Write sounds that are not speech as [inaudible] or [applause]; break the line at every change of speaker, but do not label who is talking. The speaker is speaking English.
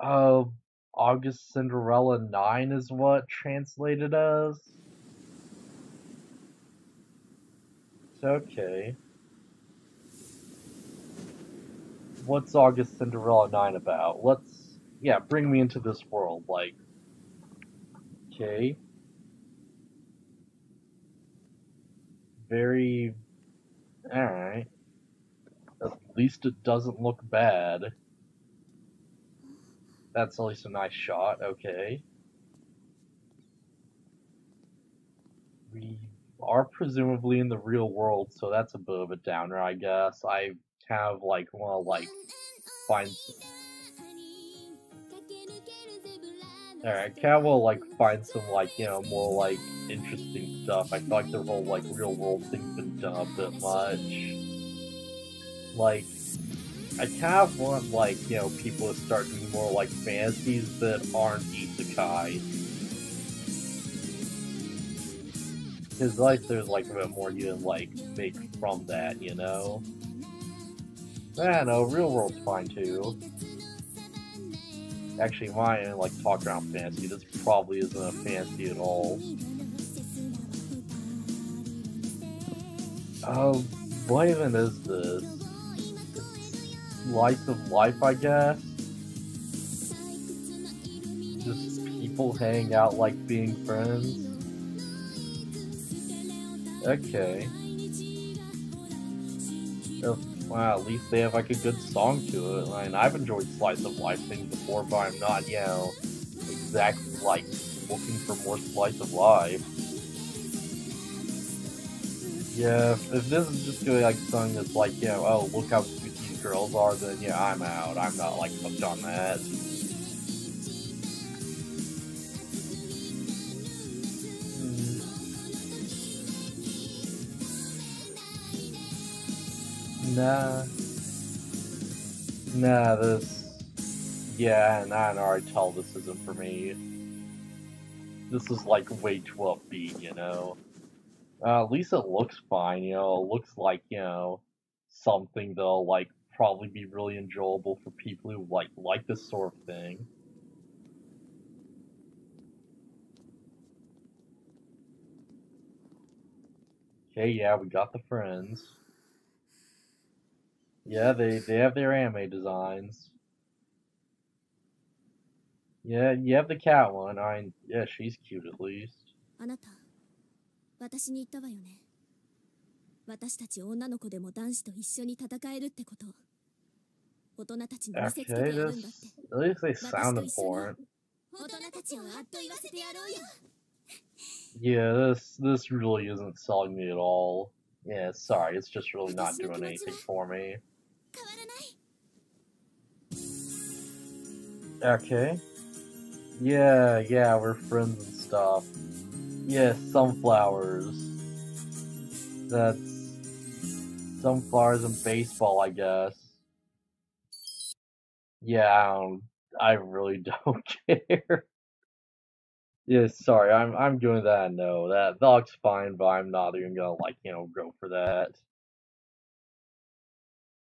Uh, August Cinderella 9 is what translated as? Okay. What's August Cinderella 9 about? Let's, yeah, bring me into this world, like, okay. Very, alright. At least it doesn't look bad. That's at least a nice shot, okay. We are presumably in the real world, so that's a bit of a downer, I guess. I kind of like well, like find. Alright, kind of to like find some like you know more like interesting stuff. I feel like the whole like real world thing's been done a bit much. Like I kind of want, like, you know, people to start doing more, like, fantasies that aren't isekai. Because, like, there's, like, a bit more you can, like, make from that, you know? I know, real world's fine, too. Actually, mine, like, talk around fantasy, this probably isn't a fantasy at all. Oh, what even is this? Slice of life, I guess. Just people hang out like being friends. Okay. Oh, wow, at least they have like a good song to it. I mean, I've enjoyed slice of life things before, but I'm not, you know, exactly like looking for more slice of life. Yeah, if, if this is just gonna like something that's like, you know, oh, look how girls are, then yeah, I'm out. I'm not like hooked on that. Hmm. Nah. Nah, this... Yeah, and I can already tell this isn't for me. This is like way too upbeat, you know? Uh, at least it looks fine, you know? It looks like, you know, something they'll like probably be really enjoyable for people who like like this sort of thing. Okay, yeah, we got the friends. Yeah, they they have their anime designs. Yeah, you have the cat one. I yeah, she's cute at least. あなた、私に言ったわよね。私たち女の子でも男子と一緒に戦えるってこと。 At least they sound important. Yeah, this this really isn't selling me at all. Yeah, sorry, it's just really not doing anything for me. Okay. Yeah, yeah, we're friends and stuff. Yeah, sunflowers. That's sunflowers and baseball, I guess. Yeah, I, don't, I really [laughs] don't care. yeah, sorry, I'm I'm doing that. No, that that looks fine, but I'm not even gonna like you know go for that.